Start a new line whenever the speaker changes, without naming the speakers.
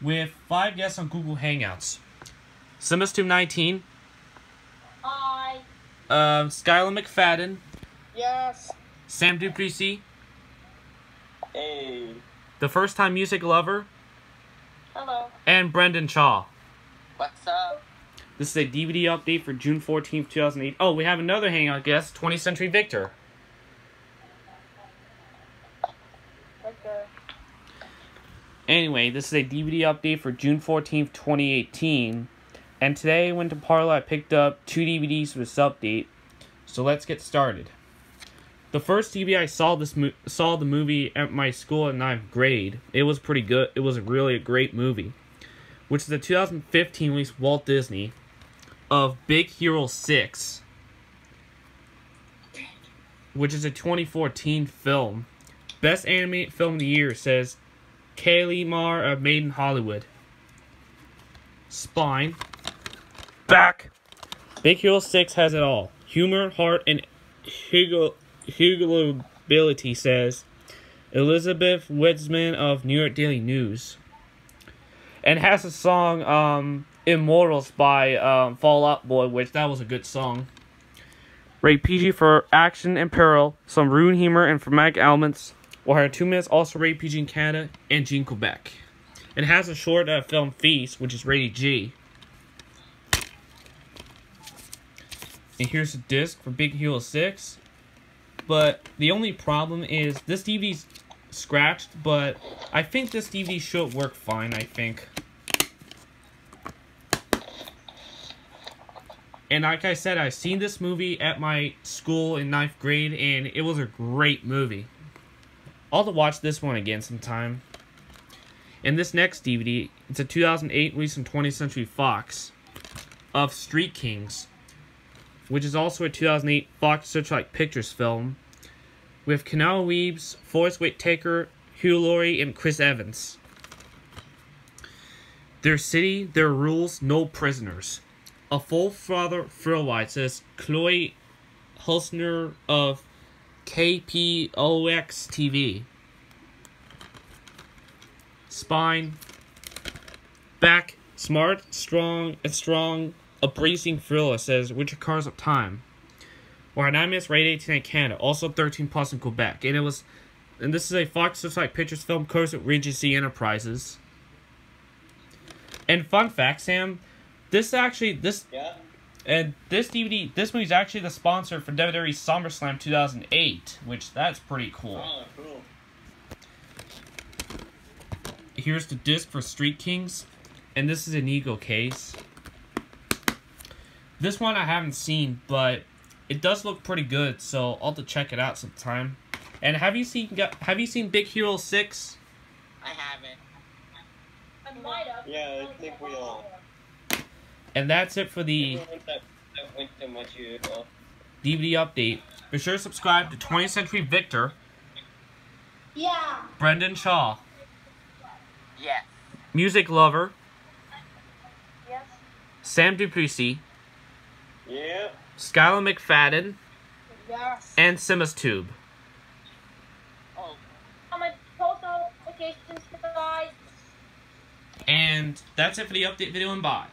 with five guests on Google Hangouts. Simus 19,
Hi.
um, Skylar McFadden,
Yes.
Sam Duplessis,
Hey,
the first time music lover,
Hello.
and Brendan Shaw.
what's up?
This is a DVD update for June 14th, 2008. Oh, we have another Hangout guest, 20th Century Victor. Anyway, this is a DVD update for June 14th, 2018. And today I went to Parla, I picked up two DVDs for this update. So let's get started. The first DVD I saw this saw the movie at my school in ninth grade. It was pretty good. It was really a great movie, which is the 2015 release Walt Disney of Big Hero 6, which is a 2014 film. Best animated film of the year says Kaylee Mar of Made in Hollywood. Spine. Back. Big Hero 6 has it all. Humor, heart, and ability says Elizabeth Weitzman of New York Daily News. And has a song, um, Immortals by um, Fall Out Boy, which that was a good song. Rate PG for action and peril, some rude humor and dramatic elements. While her two minutes also rated PG in Canada and G in Quebec. It has a short uh, film Feast, which is rated G. And here's a disc for Big Hero 6. But the only problem is this DVD's scratched, but I think this DVD should work fine, I think. And like I said, I've seen this movie at my school in ninth grade, and it was a great movie. I'll have to watch this one again sometime. And this next DVD, it's a 2008 release in 20th Century Fox of Street Kings, which is also a 2008 Fox Searchlight Pictures film with Keanu Reeves, Forest Whitaker, Hugh Laurie, and Chris Evans. Their city, their rules, no prisoners. A full father thrill ride says Chloe Hulsner of KPOX TV. Spine. Back. Smart, strong, and strong. A bracing thriller says Richard Corliss of Time. Or 9 minutes rated 18 in Canada. Also 13 plus in Quebec. And it was. And this is a Fox Searchlight Pictures film with Regency Enterprises. And fun fact, Sam, this actually this
Yeah.
And this DVD, this movie's actually the sponsor for WWE SummerSlam 2008, which that's pretty cool.
Oh, cool.
Here's the disc for Street Kings, and this is an Eagle case. This one I haven't seen, but it does look pretty good, so I'll have to check it out sometime. And have you seen have you seen Big Hero 6?
I haven't.
I might have.
Yeah, I think we all.
And that's it for the
Everyone that, that went to much you know.
DVD update. Be sure to subscribe to 20th Century Victor,
Yeah.
Brendan Shaw,
Yes.
Music Lover,
Yes.
Sam Duplessis,
Yeah.
Skylar McFadden,
Yes.
and Simus Tube.
Oh.
I'm post notifications, guys.
And that's it for the update video and bye.